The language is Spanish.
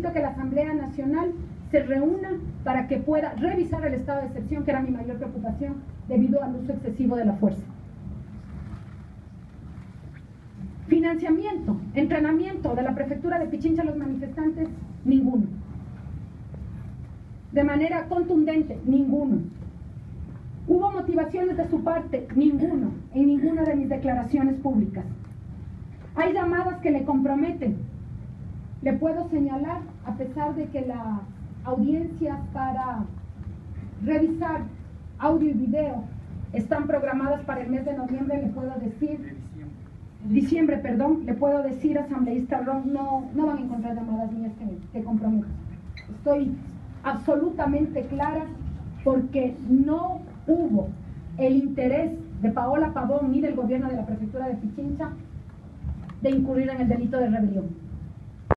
que la Asamblea Nacional se reúna para que pueda revisar el estado de excepción, que era mi mayor preocupación, debido al uso excesivo de la fuerza. Financiamiento, entrenamiento de la prefectura de Pichincha a los manifestantes, ninguno. De manera contundente, ninguno. ¿Hubo motivaciones de su parte? Ninguno, en ninguna de mis declaraciones públicas. Hay llamadas que le comprometen. Le puedo señalar, a pesar de que las audiencias para revisar audio y video están programadas para el mes de noviembre, le puedo decir, diciembre, perdón, le puedo decir, asambleísta Ron, no, no van a encontrar llamadas mías que, que comprometan. Estoy absolutamente clara porque no hubo el interés de Paola Pavón ni del gobierno de la prefectura de Pichincha de incurrir en el delito de rebelión.